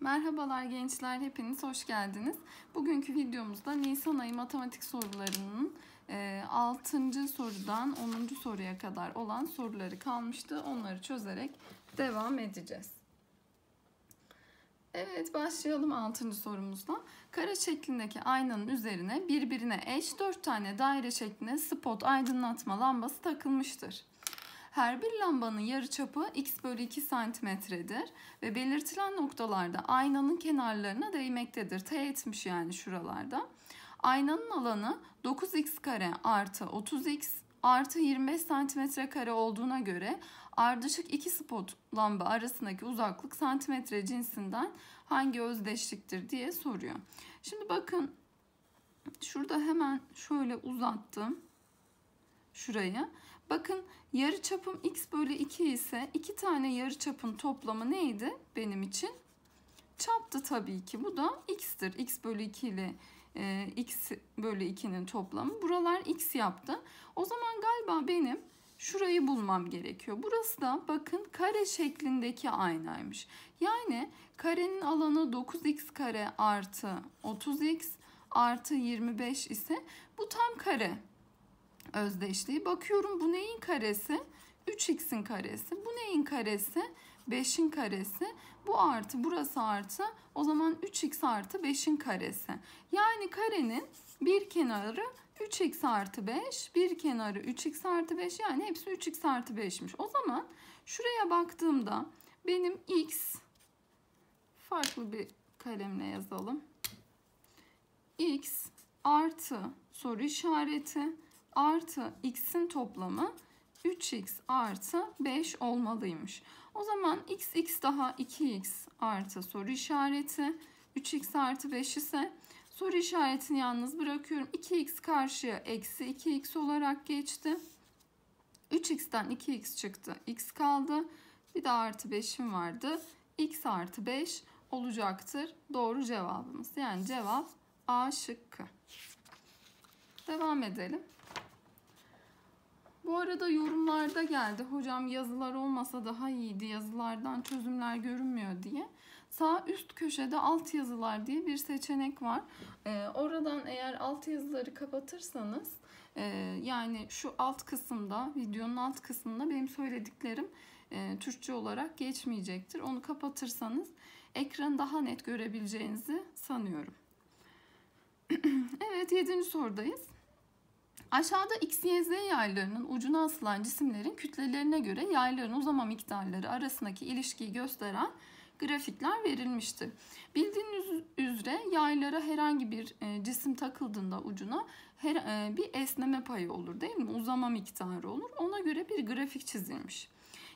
Merhabalar gençler, hepiniz hoş geldiniz. Bugünkü videomuzda Nisan ayı matematik sorularının 6. E, sorudan 10. soruya kadar olan soruları kalmıştı. Onları çözerek devam edeceğiz. Evet başlayalım 6. sorumuzla. Kare şeklindeki aynanın üzerine birbirine eş 4 tane daire şeklinde spot aydınlatma lambası takılmıştır. Her bir lambanın yarıçapı x bölü 2 santimetredir ve belirtilen noktalarda aynanın kenarlarına değmektedir. T etmiş yani şuralarda. Aynanın alanı 9x kare artı 30x artı 25 santimetre kare olduğuna göre ardışık iki spot lamba arasındaki uzaklık santimetre cinsinden hangi özdeşliktir diye soruyor. Şimdi bakın şurada hemen şöyle uzattım şurayı. Bakın yarı çapım x bölü 2 ise iki tane yarı çapın toplamı neydi benim için? Çaptı tabii ki. Bu da x'tir. x bölü 2 ile e, x bölü 2'nin toplamı. Buralar x yaptı. O zaman galiba benim şurayı bulmam gerekiyor. Burası da bakın kare şeklindeki aynaymış. Yani karenin alanı 9x kare artı 30x artı 25 ise bu tam kare özdeşliği. Bakıyorum bu neyin karesi? 3x'in karesi. Bu neyin karesi? 5'in karesi. Bu artı burası artı. O zaman 3x artı 5'in karesi. Yani karenin bir kenarı 3x artı 5, bir kenarı 3x artı 5 yani hepsi 3x artı 5'miş. O zaman şuraya baktığımda benim x farklı bir kalemle yazalım. x artı soru işareti artı x'in toplamı 3x artı 5 olmalıymış. O zaman x x daha 2x artı soru işareti 3x artı 5 ise soru işaretini yalnız bırakıyorum. 2x karşıya eksi 2x olarak geçti. 3x'ten 2x çıktı. x kaldı. Bir de artı 5'im vardı. x artı 5 olacaktır. Doğru cevabımız. Yani cevap A şıkkı. Devam edelim. Bu arada yorumlarda geldi. Hocam yazılar olmasa daha iyiydi. Yazılardan çözümler görünmüyor diye. Sağ üst köşede alt yazılar diye bir seçenek var. Ee, oradan eğer alt yazıları kapatırsanız e, yani şu alt kısımda videonun alt kısmında benim söylediklerim e, Türkçe olarak geçmeyecektir. Onu kapatırsanız ekranı daha net görebileceğinizi sanıyorum. evet 7. sorudayız. Aşağıda x, y, z yaylarının ucuna asılan cisimlerin kütlelerine göre yayların uzama miktarları arasındaki ilişkiyi gösteren grafikler verilmiştir. Bildiğiniz üzere yaylara herhangi bir e, cisim takıldığında ucuna her, e, bir esneme payı olur değil mi? Uzama miktarı olur. Ona göre bir grafik çizilmiş.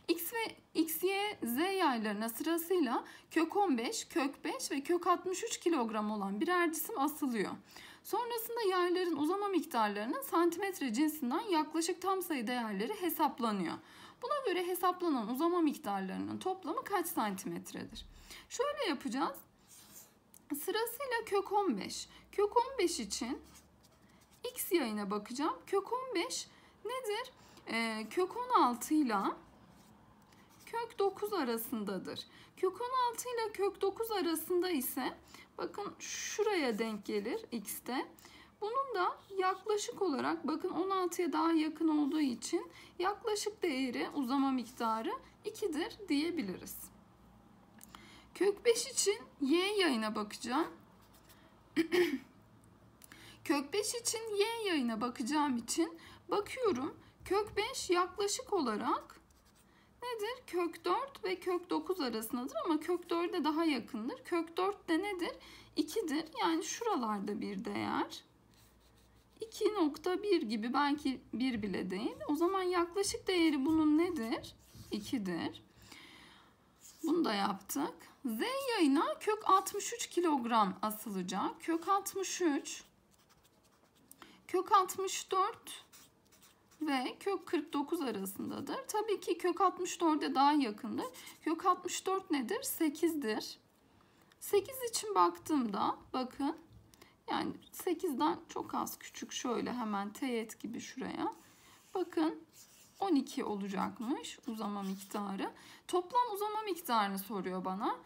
X ve X, Y, Z yaylarına sırasıyla kök 15, kök 5 ve kök 63 kilogram olan birer cisim asılıyor. Sonrasında yayların uzama miktarlarının santimetre cinsinden yaklaşık tam sayı değerleri hesaplanıyor. Buna göre hesaplanan uzama miktarlarının toplamı kaç santimetredir? Şöyle yapacağız. Sırasıyla kök 15. Kök 15 için x yayına bakacağım. Kök 15 nedir? Ee, kök 16 ile kök 9 arasındadır. Kök 16 ile kök 9 arasında ise bakın şuraya denk gelir x'te. Bunun da yaklaşık olarak bakın 16'ya daha yakın olduğu için yaklaşık değeri uzama miktarı 2'dir diyebiliriz. Kök 5 için y yayına bakacağım. Kök 5 için y yayına bakacağım için bakıyorum. Kök 5 yaklaşık olarak nedir? Kök 4 ve kök 9 arasındadır ama kök 4'e daha yakındır. Kök 4 de nedir? 2'dir. Yani şuralarda bir değer. 2.1 gibi belki 1 bile değil. O zaman yaklaşık değeri bunun nedir? 2'dir. Bunu da yaptık. Z yayına kök 63 kilogram asılacak. Kök 63 kök 64 ve kök 49 arasındadır. Tabii ki kök 64'e daha yakındır. Kök 64 nedir? 8'dir. 8 için baktığımda bakın yani 8'den çok az küçük şöyle hemen teğet gibi şuraya. Bakın 12 olacakmış uzama miktarı. Toplam uzama miktarını soruyor bana.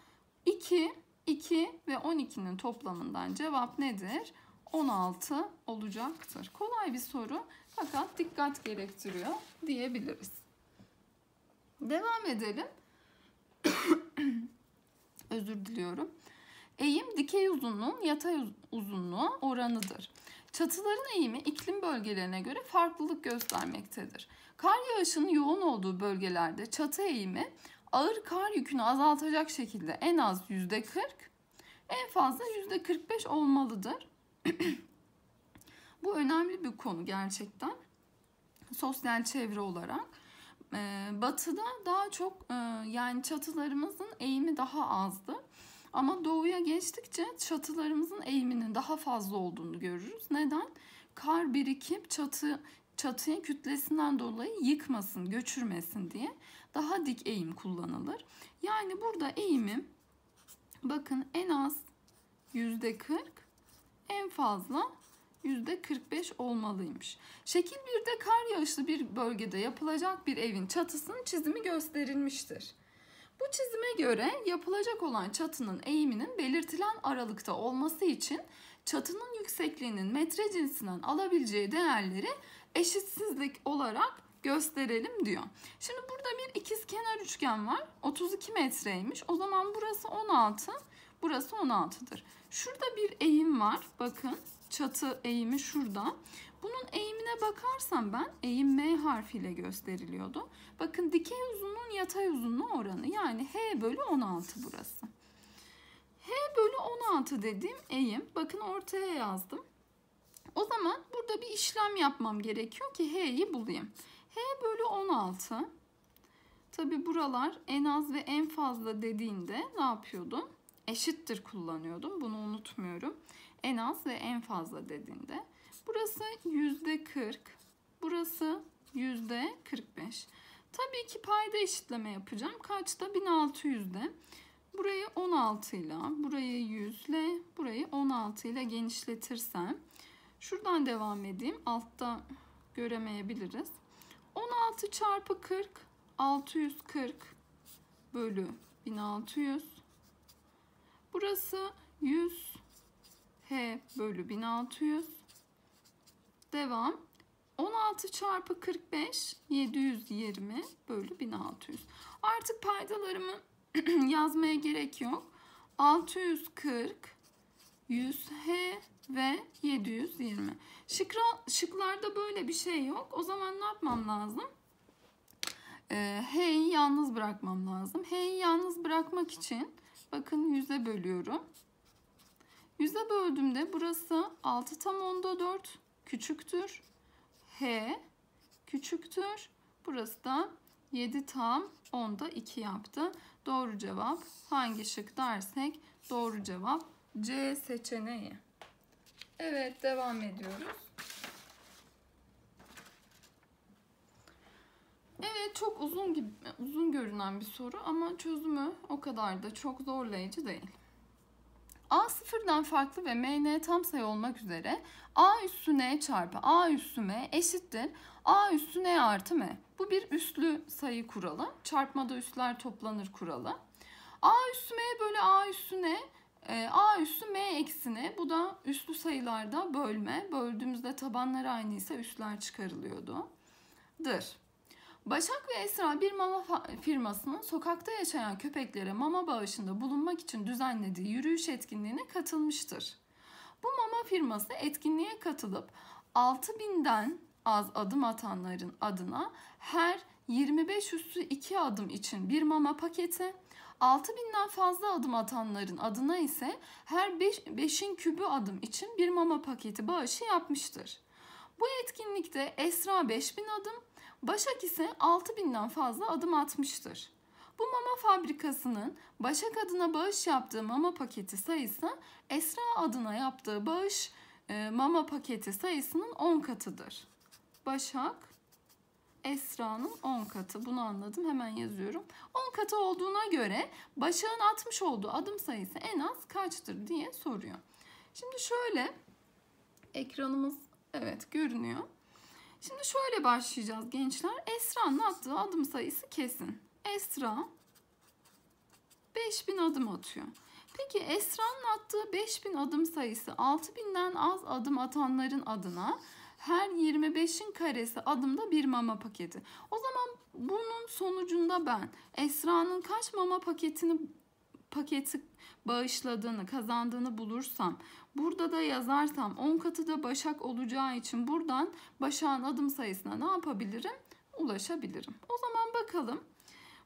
2 2 ve 12'nin toplamından cevap nedir? 16 olacaktır. Kolay bir soru fakat dikkat gerektiriyor diyebiliriz. Devam edelim. Özür diliyorum. Eğim dikey uzunluğun yatay uzunluğa oranıdır. Çatıların eğimi iklim bölgelerine göre farklılık göstermektedir. Kar yağışının yoğun olduğu bölgelerde çatı eğimi ağır kar yükünü azaltacak şekilde en az %40, en fazla %45 olmalıdır. Bu önemli bir konu gerçekten. Sosyal çevre olarak. Ee, batı'da daha çok e, yani çatılarımızın eğimi daha azdı. Ama doğuya geçtikçe çatılarımızın eğiminin daha fazla olduğunu görürüz. Neden? Kar birikip çatı çatıyı kütlesinden dolayı yıkmasın, göçürmesin diye daha dik eğim kullanılır. Yani burada eğimim bakın en az yüzde 40 en fazla yüzde 45 olmalıymış. Şekil 1'de kar yağışlı bir bölgede yapılacak bir evin çatısının çizimi gösterilmiştir. Bu çizime göre yapılacak olan çatının eğiminin belirtilen aralıkta olması için çatının yüksekliğinin metre cinsinden alabileceği değerleri eşitsizlik olarak gösterelim diyor. Şimdi burada bir ikizkenar üçgen var. 32 metreymiş. O zaman burası 16, burası 16'dır. Şurada bir eğim var. Bakın çatı eğimi şurada. Bunun eğimine bakarsam ben eğim M harfiyle gösteriliyordu. Bakın dikey uzunluğun yatay uzunluğu oranı yani H bölü 16 burası. H bölü 16 dediğim eğim bakın ortaya yazdım. O zaman burada bir işlem yapmam gerekiyor ki H'yi bulayım. H bölü 16 tabi buralar en az ve en fazla dediğinde ne yapıyordum? Eşittir kullanıyordum. Bunu unutmuyorum. En az ve en fazla dediğinde. Burası yüzde 40. Burası yüzde 45. Tabii ki payda eşitleme yapacağım. Kaçta? 1600'de. Burayı 16 ile, burayı 100 ile, burayı 16 ile genişletirsem. Şuradan devam edeyim. Altta göremeyebiliriz. 16 çarpı 40, 640 bölü 1600. Burası 100 H bölü 1600. Devam. 16 çarpı 45 720 bölü 1600. Artık paydalarımı yazmaya gerek yok. 640 100 H ve 720. Şıkra, şıklarda böyle bir şey yok. O zaman ne yapmam lazım? Ee, H'yi yalnız bırakmam lazım. H'yi yalnız bırakmak için bakın 100'e bölüyorum. 100'e böldüğümde burası 6 tam onda 4 küçüktür. H küçüktür. Burası da 7 tam onda 2 yaptı. Doğru cevap hangi şık dersek doğru cevap C seçeneği. Evet devam ediyoruz. Evet çok uzun gibi uzun görünen bir soru ama çözümü o kadar da çok zorlayıcı değil. A sıfırdan farklı ve m n tam sayı olmak üzere A üssü n çarpı A üssü m eşittir. A üssü n artı m. Bu bir üslü sayı kuralı. Çarpmada üsler toplanır kuralı. A üssü m bölü A üssü n e, A üssü m eksine bu da üslü sayılarda bölme. Böldüğümüzde tabanlar aynıysa üsler çıkarılıyordu. Dır. Başak ve Esra bir mama firmasının sokakta yaşayan köpeklere mama bağışında bulunmak için düzenlediği yürüyüş etkinliğine katılmıştır. Bu mama firması etkinliğe katılıp 6000'den az adım atanların adına her 25 üstü 2 adım için bir mama paketi, 6000'den fazla adım atanların adına ise her 5'in kübü adım için bir mama paketi bağışı yapmıştır. Bu etkinlikte Esra 5000 adım, Başak ise 6000'den fazla adım atmıştır. Bu mama fabrikasının Başak adına bağış yaptığı mama paketi sayısı Esra adına yaptığı bağış e, mama paketi sayısının 10 katıdır. Başak Esra'nın 10 katı. Bunu anladım. Hemen yazıyorum. 10 katı olduğuna göre Başak'ın atmış olduğu adım sayısı en az kaçtır diye soruyor. Şimdi şöyle ekranımız evet görünüyor. Şimdi şöyle başlayacağız gençler. Esra'nın attığı adım sayısı kesin. Esra 5000 adım atıyor. Peki Esra'nın attığı 5000 adım sayısı 6000'den az adım atanların adına her 25'in karesi adımda bir mama paketi. O zaman bunun sonucunda ben Esra'nın kaç mama paketini paketi bağışladığını, kazandığını bulursam, burada da yazarsam 10 katı da Başak olacağı için buradan Başak'ın adım sayısına ne yapabilirim? Ulaşabilirim. O zaman bakalım.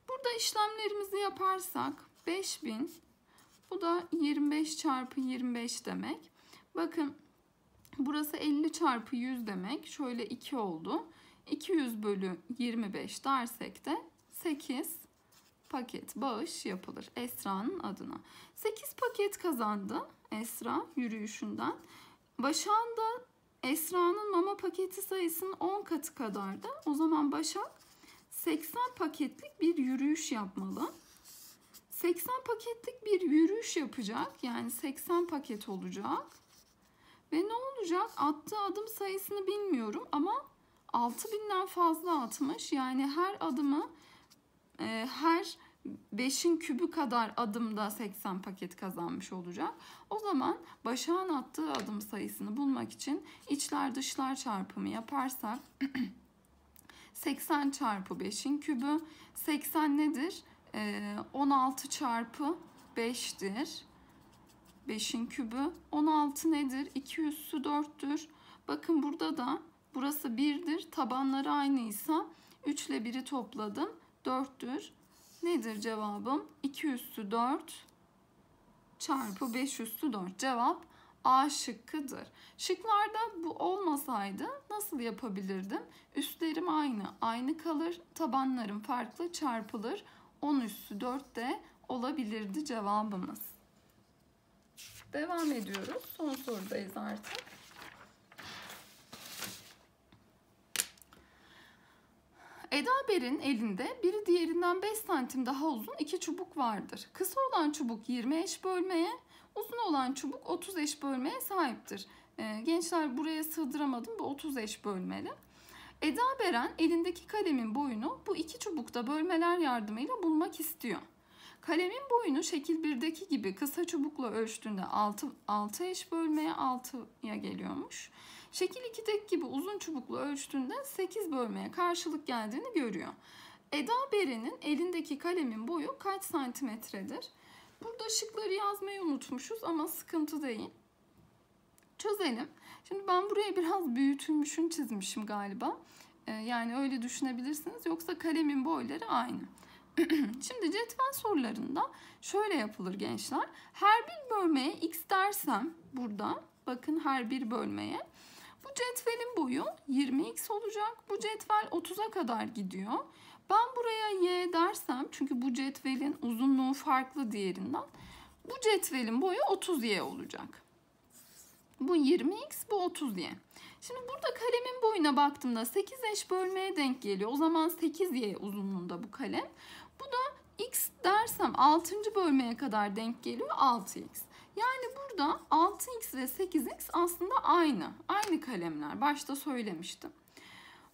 Burada işlemlerimizi yaparsak 5000 bu da 25 çarpı 25 demek. Bakın burası 50 çarpı 100 demek. Şöyle 2 oldu. 200 bölü 25 dersek de 8 paket bağış yapılır Esra'nın adına. 8 paket kazandı Esra yürüyüşünden. Başak'ın da Esra'nın mama paketi sayısının 10 katı kadardı. O zaman Başak 80 paketlik bir yürüyüş yapmalı. 80 paketlik bir yürüyüş yapacak. Yani 80 paket olacak. Ve ne olacak? Attığı adım sayısını bilmiyorum ama 6000'den fazla atmış. Yani her adımı e, her 5'in kübü kadar adımda 80 paket kazanmış olacak. O zaman Başak'ın attığı adım sayısını bulmak için içler dışlar çarpımı yaparsak 80 çarpı 5'in kübü 80 nedir? 16 çarpı 5'tir. 5'in kübü 16 nedir? 2 üssü 4'tür. Bakın burada da burası 1'dir. Tabanları aynıysa 3 ile 1'i topladım. 4'tür. Nedir cevabım? 2 üssü 4 çarpı 5 üssü 4. Cevap A şıkkıdır. Şıklarda bu olmasaydı nasıl yapabilirdim? Üstlerim aynı. Aynı kalır. Tabanlarım farklı çarpılır. 10 üssü 4 de olabilirdi cevabımız. Devam ediyoruz. Son sorudayız artık. Eda Ber'in elinde biri diğerinden 5 santim daha uzun iki çubuk vardır. Kısa olan çubuk 20 eş bölmeye, uzun olan çubuk 30 eş bölmeye sahiptir. Ee, gençler buraya sığdıramadım. Bu 30 eş bölmeli. Eda Beren elindeki kalemin boyunu bu iki çubukta bölmeler yardımıyla bulmak istiyor. Kalemin boyunu şekil 1'deki gibi kısa çubukla ölçtüğünde 6, 6 eş bölmeye 6'ya geliyormuş. Şekil 2'deki gibi uzun çubukla ölçtüğünde 8 bölmeye karşılık geldiğini görüyor. Eda Beren'in elindeki kalemin boyu kaç santimetredir? Burada şıkları yazmayı unutmuşuz ama sıkıntı değil. Çözelim. Şimdi ben buraya biraz büyütülmüşün çizmişim galiba. Ee, yani öyle düşünebilirsiniz. Yoksa kalemin boyları aynı. Şimdi cetvel sorularında şöyle yapılır gençler. Her bir bölmeye x dersem burada bakın her bir bölmeye cetvelin boyu 20x olacak. Bu cetvel 30'a kadar gidiyor. Ben buraya y dersem çünkü bu cetvelin uzunluğu farklı diğerinden. Bu cetvelin boyu 30y olacak. Bu 20x, bu 30y. Şimdi burada kalemin boyuna baktığımda 8 eş bölmeye denk geliyor. O zaman 8y uzunluğunda bu kalem. Bu da x dersem 6. bölmeye kadar denk geliyor 6x. Yani burada 6x ve 8x aslında aynı. Aynı kalemler. Başta söylemiştim.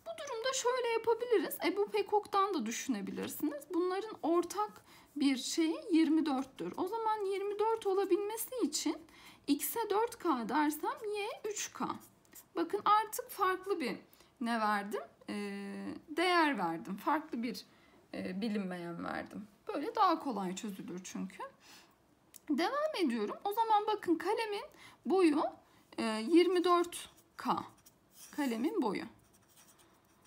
Bu durumda şöyle yapabiliriz. Ebu Pekok'tan da düşünebilirsiniz. Bunların ortak bir şeyi 24'tür. O zaman 24 olabilmesi için x'e 4k dersem y 3k. Bakın artık farklı bir ne verdim? Ee, değer verdim. Farklı bir e, bilinmeyen verdim. Böyle daha kolay çözülür çünkü. Devam ediyorum. O zaman bakın kalemin boyu e, 24K. Kalemin boyu.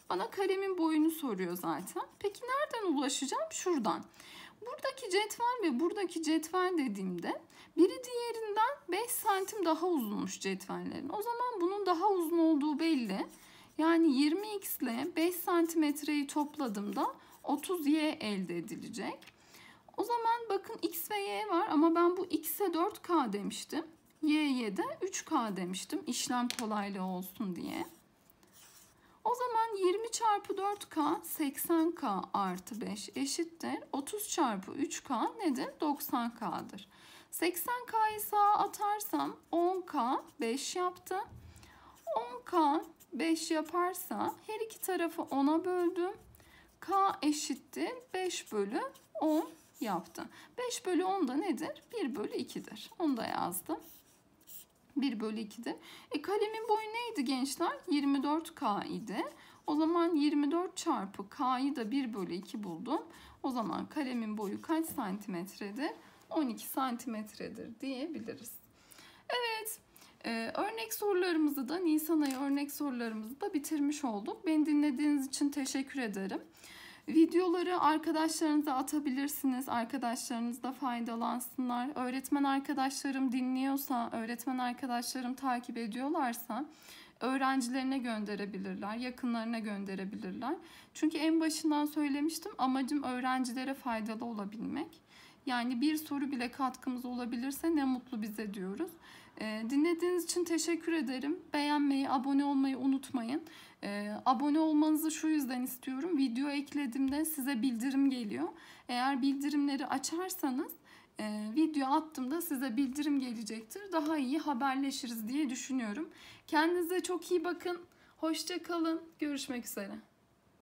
Bana kalemin boyunu soruyor zaten. Peki nereden ulaşacağım? Şuradan. Buradaki cetvel ve buradaki cetvel dediğimde biri diğerinden 5 santim daha uzunmuş cetvellerin. O zaman bunun daha uzun olduğu belli. Yani 20x ile 5 santimetreyi topladığımda 30y elde edilecek. O zaman bakın x ve y var ama ben bu x'e 4k demiştim. y'ye de 3k demiştim işlem kolaylığı olsun diye. O zaman 20 çarpı 4k 80k artı 5 eşittir. 30 çarpı 3k nedir? 90k'dır. 80k'yı sağa atarsam 10k 5 yaptı. 10k 5 yaparsa her iki tarafı 10'a böldüm. k eşittir 5 bölü 10 yaptı. 5 bölü 10 da nedir? 1 bölü 2'dir. Onu da yazdım. 1 bölü 2'dir. E kalemin boyu neydi gençler? 24K idi. O zaman 24 çarpı K'yı da 1 bölü 2 buldum. O zaman kalemin boyu kaç santimetredir? 12 santimetredir diyebiliriz. Evet, e, örnek sorularımızı da Nisan ayı örnek sorularımızı da bitirmiş olduk. Beni dinlediğiniz için teşekkür ederim. Videoları arkadaşlarınıza atabilirsiniz. Arkadaşlarınız da faydalansınlar. Öğretmen arkadaşlarım dinliyorsa, öğretmen arkadaşlarım takip ediyorlarsa öğrencilerine gönderebilirler, yakınlarına gönderebilirler. Çünkü en başından söylemiştim amacım öğrencilere faydalı olabilmek. Yani bir soru bile katkımız olabilirse ne mutlu bize diyoruz. Ee, dinlediğiniz için teşekkür ederim. Beğenmeyi, abone olmayı unutmayın. Ee, abone olmanızı şu yüzden istiyorum. Video eklediğimde size bildirim geliyor. Eğer bildirimleri açarsanız e, video attığımda size bildirim gelecektir. Daha iyi haberleşiriz diye düşünüyorum. Kendinize çok iyi bakın. Hoşça kalın. Görüşmek üzere.